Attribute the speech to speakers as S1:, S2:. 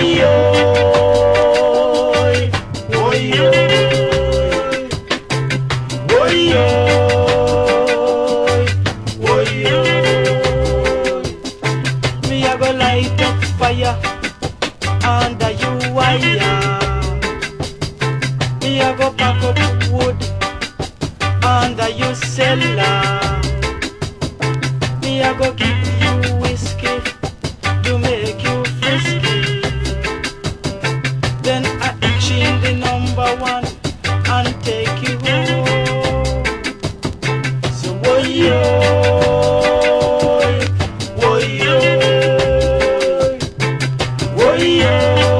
S1: ôi ôi ôi ôi fire under you wire. Me I go pack up wood under you cellar. Then I change the number one and take you home. So woyo, oh, woyo, woyo, oh, woyo. Oh.